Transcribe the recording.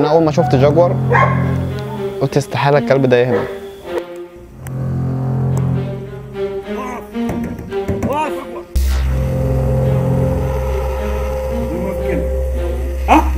أنا أول ما شفت جاكور قلت استحالة الكلب ده يهمل ها